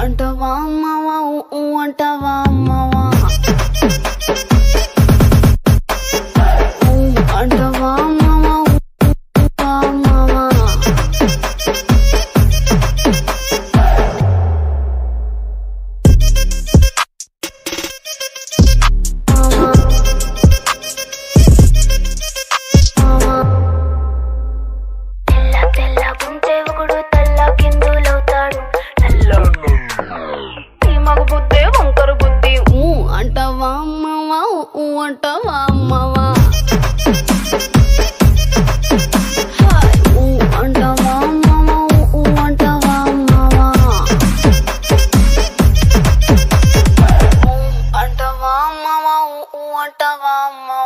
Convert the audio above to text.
అంటవా అంటవా? కుంటే ఒకడు తెల్ల కిందులవుతాడు. మగ బుద్ధి వంకర బుద్ధి. ఊ అంటవా అమ్మవా? ఊ అంటవా అమ్మవా? అంటవా అమ్మవా? ఊ అంటవా అమ్మవా?